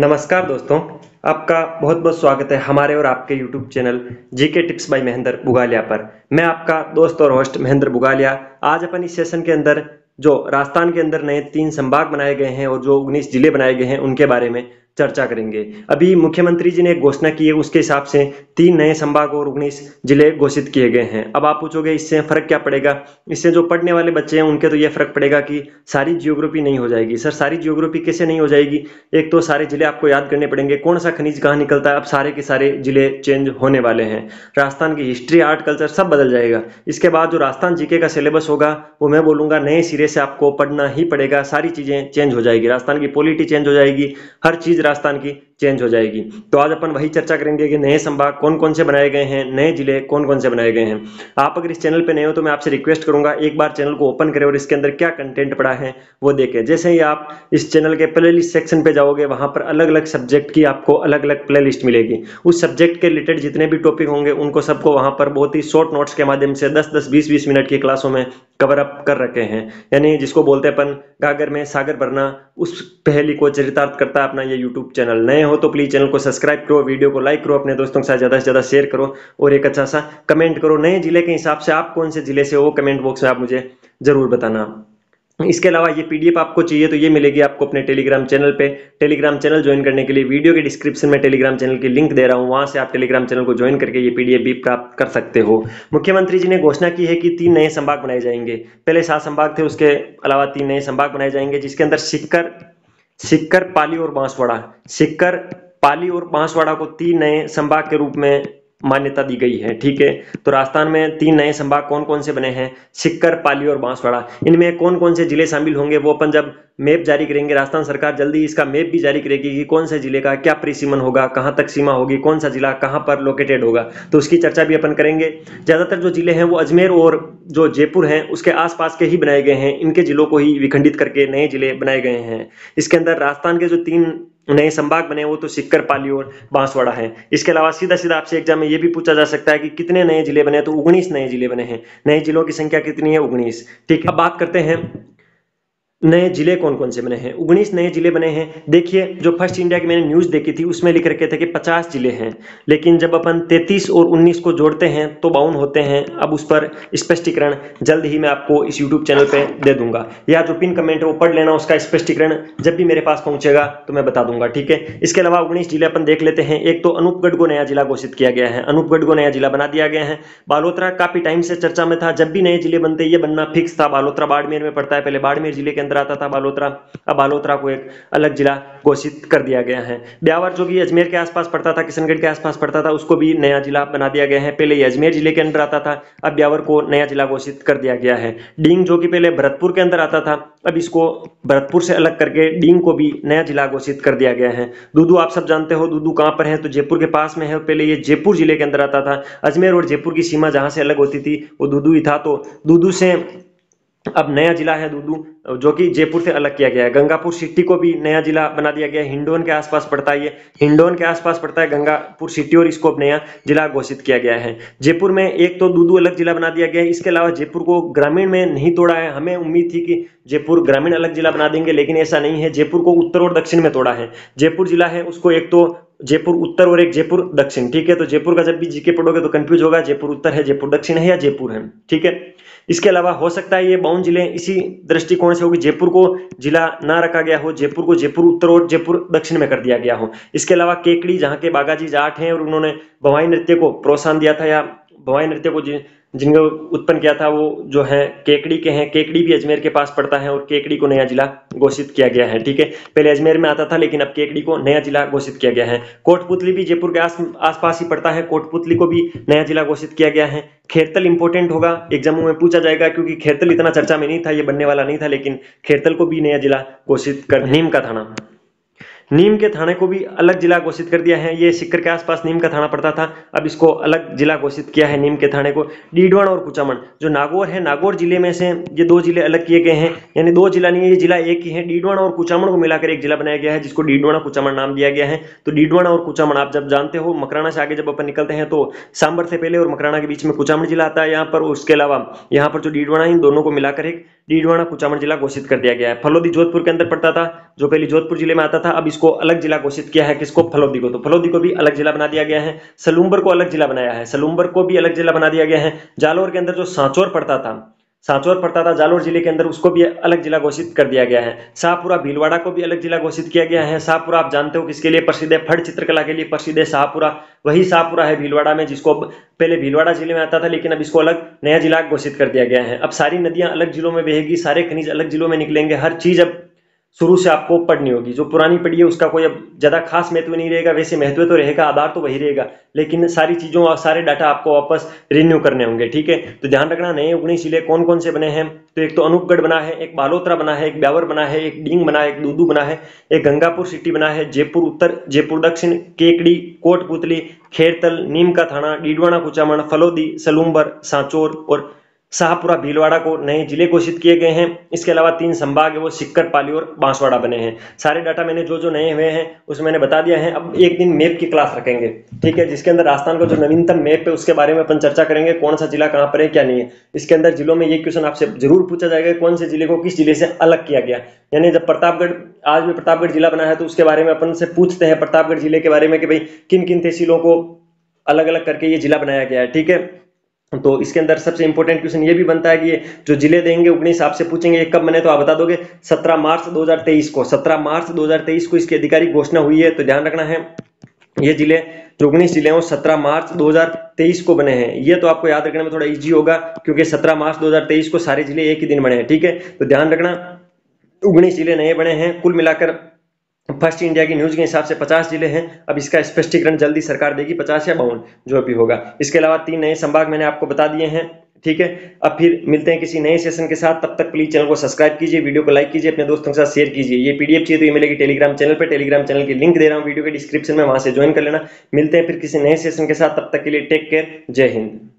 नमस्कार दोस्तों, आपका बहुत बहुत स्वागत है हमारे और आपके YouTube channel GK tips by Mahendra Bugalia पर। मैं आपका दोस्त और होस्ट महेंद्र बुगालिया। आज अपन इस सेशन के अंदर, जो राजस्थान के अंदर नए तीन संभाग बनाए गए हैं और जो उन्नीस ज़िले बनाए गए हैं, उनके बारे में चर्चा करेंगे। अभी मुख्यमंत्री जी ने घोषणा की है, उसके हिसाब से तीन नए संभाग और उन्नीस ज़िले घोषित किए गए हैं। अब आप पूछोगे, इससे फ़र्क क्या पड़ेगा? इससे जो पढ़ने वाले बच्चे हैं, उनके तो ये फ़र्क पड़ेगा कि सारी जियोग्राफी नहीं हो जाएगी। सर, सारी जियोग्राफी कैसे नहीं हो जाएगी? एक तो सारे ज़िले आपको याद करने पड़ेंगे। कौन सा खनिज कहाँ निकलता है? अब सारे के सारे ज़िले चेंज होने वाले हैं। राजस्थान की हिस्ट्री आर्ट कल्चर सब बदल जाएगा। इसके बाद जो राजस्थान जीके का सिलेबस होगा, वो मैं बोलूँगा, नए सिरे से आपको पढ़ना ही पड़ेगा। सारी चीज़ें चेंज हो जाएगी। राजस्थान की पॉलिटी चेंज हो जाएगी। हर चीज़ राजस्थान की। चेंज हो जाएगी। तो आज अपन वही चर्चा करेंगे कि नए संभाग कौन कौन से बनाए गए हैं, नए ज़िले कौन कौन से बनाए गए हैं। आप अगर इस चैनल पे नए हो तो मैं आपसे रिक्वेस्ट करूँगा, एक बार चैनल को ओपन करें और इसके अंदर क्या कंटेंट पड़ा है, वो देखें। जैसे ही आप इस चैनल के प्ले सेक्शन पर जाओगे, वहाँ पर अलग अलग सब्जेक्ट की आपको अलग अलग प्ले मिलेगी। उस सब्जेक्ट के रिलेटेड जितने भी टॉपिक होंगे, उनको सबको वहाँ पर बहुत ही शॉर्ट नोट्स के माध्यम से दस दस, बीस बीस मिनट की क्लासों में कवर अप कर रखे हैं। यानी जिसको बोलते हैं अपन गागर में सागर भरना, उस पहली को चरितार्थ करता है अपना ये यूट्यूब चैनल नए हो तो प्लीज़ चैनल को सब्सक्राइब करो वीडियो को लाइक करो, अपने दोस्तों के साथ ज़्यादा से ज़्यादा शेयर करो और एक अच्छा सा कमेंट करो। नए ज़िले के हिसाब से आप कौन से ज़िले से हो कमेंट बॉक्स में आप मुझे ज़रूर बताना। इसके अलावा ये पीडीएफ आपको चाहिए तो ये मिलेगी आपको अपने टेलीग्राम चैनल पे। टेलीग्राम चैनल ज्वाइन करने के लिए वीडियो के डिस्क्रिप्शन में टेलीग्राम चैनल की लिंक दे रहा हूँ। वहाँ से आप टेलीग्राम चैनल को ज्वाइन करके ये पीडीएफ भी प्राप्त कर सकते हो। मुख्यमंत्री जी ने घोषणा की है कि तीन नए संभाग बनाए जाएँगे। पहले सात संभाग थे, उसके अलावा तीन नए संभाग बनाए जाएँगे, जिसके अंदर सिक्कर सिक्कर पाली और बांसवाड़ा। सिक्कर पाली और बांसवाड़ा को तीन नए संभाग के रूप में मान्यता दी गई है, ठीक है? तो राजस्थान में तीन नए संभाग कौन कौन से बने हैं? सिक्कर, पाली और बांसवाड़ा। इनमें कौन कौन से ज़िले शामिल होंगे? वो अपन जब मैप जारी करेंगे, राजस्थान सरकार जल्दी इसका मैप भी जारी करेगी कि कौन से ज़िले का क्या परिसीमन होगा, कहाँ तक सीमा होगी, कौन सा जिला कहाँ पर लोकेटेड होगा। तो उसकी चर्चा भी अपन करेंगे। ज़्यादातर जो ज़िले हैं वो अजमेर और जो जयपुर हैं, उसके आसपास के ही बनाए गए हैं। इनके जिलों को ही विखंडित करके नए ज़िले बनाए गए हैं। इसके अंदर राजस्थान के जो तीन नए संभाग बने वो तो सिक्कर पाली और बांसवाड़ा है। इसके अलावा सीधा सीधा आपसे एग्ज़ाम में ये भी पूछा जा सकता है कि कितने नए ज़िले बने तो उन्नीस नए ज़िले बने हैं। नए जिलों की संख्या कितनी है? उन्नीस। ठीक है, अब बात करते हैं नए ज़िले कौन कौन से बने हैं? उन्नीस नए ज़िले बने हैं। देखिए, जो फ़र्स्ट इंडिया की मैंने न्यूज़ देखी थी, उसमें लिख रखे थे कि 50 ज़िले हैं। लेकिन जब अपन 33 और 19 को जोड़ते हैं तो बाउन होते हैं। अब उस पर स्पष्टीकरण जल्द ही मैं आपको इस यूट्यूब चैनल पे दे दूँगा। या जो पिन कमेंट है वो पढ़ लेना, उसका स्पष्टीकरण जब भी मेरे पास पहुंचेगा तो मैं बता दूँगा, ठीक है? इसके अलावा उन्नीस ज़िले अपन देख लेते हैं। एक तो अनूपगढ़ को नया जिला घोषित किया गया है। अनूपगढ़ को नया जिला बना दिया गया है। बालोतरा काफ़ी टाइम से चर्चा में था। जब भी नए ज़िले बनते, ये बनना फिक्स था। बालोतरा बाड़मेर में पड़ता है। पहले बाड़मेर ज़िले के अंदर आता था, बालोतरा। अब बालोतरा को एक अलग जिला घोषित कर दिया गया है। ब्यावर, जो कि अजमेर के आसपास पड़ता था, किशनगढ़ के आसपास पड़ता था, उसको भी नया जिला बना दिया गया है। पहले ये अजमेर ज़िले के अंदर आता था, अब ब्यावर को नया जिला घोषित कर दिया गया है। डींग, जो कि पहले भरतपुर के अंदर आता था, अब इसको भरतपुर से अलग करके डींग को भी नया जिला घोषित कर दिया गया है। दूदू, आप सब जानते हो, दूदू कहाँ पर है? तो जयपुर के पास में है पहले ये जयपुर ज़िले के अंदर आता था। अजमेर और जयपुर की सीमा जहाँ से अलग होती थी, वो दूदू ही था। तो दूदू से अब नया जिला है दूदू, जो कि जयपुर से अलग किया गया है। गंगापुर सिटी को भी नया जिला बना दिया गया है। हिंडोन के आसपास पड़ता है ये। हिंडोन के आसपास पड़ता है गंगापुर सिटी और इसको अब नया जिला घोषित किया गया है। जयपुर में एक तो दूदू अलग जिला बना दिया गया है। इसके अलावा जयपुर को ग्रामीण में नहीं तोड़ा है। हमें उम्मीद थी कि जयपुर ग्रामीण अलग जिला बना देंगे, लेकिन ऐसा नहीं है। जयपुर को उत्तर और दक्षिण में तोड़ा है। जयपुर जिला है, उसको एक तो जयपुर उत्तर और एक जयपुर दक्षिण, ठीक है? तो जयपुर का जब भी जीके पढ़ोगे तो कंफ्यूज होगा, जयपुर उत्तर है, जयपुर दक्षिण है या जयपुर है, ठीक है? इसके अलावा हो सकता है ये बाउन ज़िले इसी दृष्टिकोण से होगी, जयपुर को जिला ना रखा गया हो, जयपुर को जयपुर उत्तर और जयपुर दक्षिण में कर दिया गया हो। इसके अलावा केकड़ी, जहाँ के बागाजी जाट हैं और उन्होंने भवाई नृत्य को प्रोत्साहन दिया था या भवाई नृत्य को जिनको उत्पन्न किया था वो जो है, केकड़ी के हैं। केकड़ी भी अजमेर के पास पड़ता है और केकड़ी को नया जिला घोषित किया गया है, ठीक है? पहले अजमेर में आता था, लेकिन अब केकड़ी को नया जिला घोषित किया गया है। कोटपुतली भी जयपुर के आस, आसपास ही पड़ता है। कोटपुतली को भी नया जिला घोषित किया गया है। खेरतल इंपॉर्टेंट होगा, एग्जामों में पूछा जाएगा, क्योंकि खेरतल इतना चर्चा में नहीं था, ये बनने वाला नहीं था, लेकिन खेरतल को भी नया जिला घोषित कर, नीम का थाना। नीम के थाने को भी अलग जिला घोषित कर दिया है। ये सिक्कर के आसपास नीम का थाना पड़ता था। अब इसको अलग जिला घोषित किया है नीम के थाने को। डीडवाण और कुचामन, जो नागौर है, नागौर ज़िले में से ये दो ज़िले अलग किए गए हैं। यानी दो जिला नहीं है ये जिला एक ही है। डीडवाण और कुचामन को मिलाकर एक जिला बनाया गया है, जिसको डीडवाणा कुचामन नाम दिया गया है। तो डीडवाणा और कुचामन, आप जब जानते हो, मकराना से आगे जब अपन निकलते हैं तो सांबर से पहले और मकराना के बीच में कुचामन जिला आता है यहाँ पर। उसके अलावा यहाँ पर जो डीडवाणा है, इन दोनों को मिलाकर एक डीडवाणा कुचामन जिला घोषित कर दिया गया है। फलोदी जोधपुर के अंदर पड़ता था, जो पहले जोधपुर ज़िले में आता था, अब इसको अलग जिला घोषित किया है किसको? फलोदी को। तो फलोदी को भी अलग जिला बना दिया गया है। सलूम्बर को अलग जिला बनाया है। सलूम्बर को भी अलग जिला बना दिया गया है। जालोर के अंदर जो सांचौर पड़ता था सांचौर पड़ता था, जालोर ज़िले के अंदर उसको भी अलग जिला घोषित कर दिया गया है। शाहपुरा भीलवाड़ा को भी अलग जिला घोषित किया गया है। शाहपुरा आप जानते हो किसके लिए प्रसिद्ध है? फट चित्रकला के लिए प्रसिद्ध है शाहपुरा। वही शाहपुरा है भीलवाड़ा में, जिसको पहले भीलवाड़ा ज़िले में आता था, लेकिन अब इसको अलग नया जिला घोषित कर दिया गया है। अब सारी नदियाँ अलग जिलों में बहेगी, सारे खनिज अलग जिलों में निकलेंगे। हर चीज़ अब शुरू से आपको पढ़नी होगी। जो पुरानी पढ़ी है, उसका कोई अब ज़्यादा खास महत्व नहीं रहेगा, वैसे महत्व तो रहेगा, आधार तो वही रहेगा, लेकिन सारी चीज़ों और सारे डाटा आपको वापस रिन्यू करने होंगे, ठीक है? तो ध्यान रखना, नए उगनी ज़िले कौन कौन से बने हैं? तो एक तो अनूपगढ़ बना है, एक बालोतरा बना है, एक ब्यावर बना है, एक डींग बना है, एक दूदू बना है, एक गंगापुर सिटी बना है, जयपुर उत्तर, जयपुर दक्षिण, केकड़ी, कोटपुतली, खेरतल नीम का थाना, डीडवाना, कुचामण, फलोदी, सलूम्बर, सांचोर और शाहपुरा भीलवाड़ा को नए ज़िले घोषित किए गए हैं। इसके अलावा तीन संभाग है, वो सिक्कर, पाली और बांसवाड़ा बने हैं। सारे डाटा मैंने जो जो नए हुए हैं उसमें मैंने बता दिया है। अब एक दिन मैप की क्लास रखेंगे, ठीक है? जिसके अंदर राजस्थान का जो नवीनतम मैप है, उसके बारे में अपन चर्चा करेंगे कौन सा जिला कहाँ पर है, क्या नहीं है। इसके अंदर जिलों में ये क्वेश्चन आपसे ज़रूर पूछा जाएगा, कौन से ज़िले को किस ज़िले से अलग किया गया। यानी जब प्रतापगढ़, आज भी प्रतापगढ़ जिला बना है तो उसके बारे में अपन से पूछते हैं प्रतापगढ़ ज़िले के बारे में कि भाई किन किन तहसीलों को अलग अलग करके ये जिला बनाया गया है, ठीक है? तो इसके अंदर सबसे इंपॉर्टेंट क्वेश्चन ये भी बनता है कि जो ज़िले देंगे उगनीस आपसे पूछेंगे, ये कब बने तो आप बता दोगे 17 मार्च 2023 को। 17 मार्च 2023 को इसकी अधिकारिक घोषणा हुई है तो ध्यान रखना है, ये ज़िले जो उन्नीस ज़िले हैं, सत्रह मार्च 2023 को बने हैं। ये तो आपको याद रखने में थोड़ा इजी होगा, क्योंकि 17 मार्च 2023 को सारे ज़िले एक ही दिन बने हैं, ठीक है? तो ध्यान रखना उन्नीस ज़िले नए बने हैं, कुल मिलाकर फ़र्स्ट इंडिया की न्यूज़ के हिसाब से 50 ज़िले हैं। अब इसका स्पष्टीकरण जल्दी सरकार देगी 50 या बावन, जो भी होगा। इसके अलावा तीन नए संभाग मैंने आपको बता दिए हैं, ठीक है? अब फिर मिलते हैं किसी नए सेशन के साथ। तब तक प्लीज़ चैनल को सब्सक्राइब कीजिए, वीडियो को लाइक कीजिए, अपने दोस्तों के साथ शेयर कीजिए। ये पीडीएफ चाहिए तो ये मिलेगी टेलीग्राम चैनल पर टेलीग्राम चैनल की लिंक दे रहा हूँ, वीडियो के डिस्क्रिप्शन में, वहाँ से ज्वाइन कर लेना। मिलते हैं फिर किसी नए सेशन के साथ। तब तक के लिए टेक केयर जय हिंद।